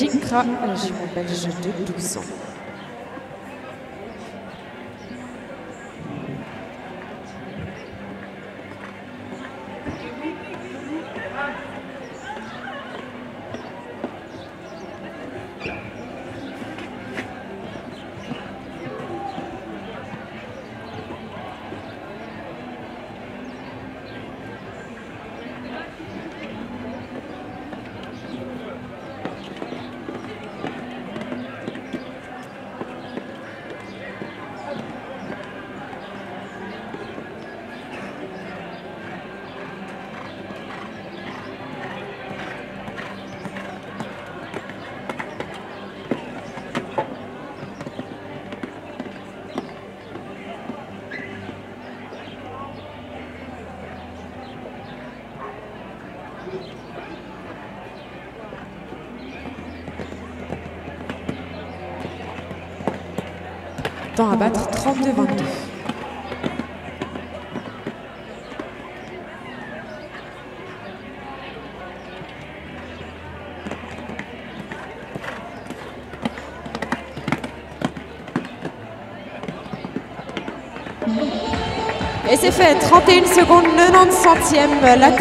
La jument belge de 12 ans. Temps à battre 32-22. Et c'est fait, 31 secondes, 90 centièmes. La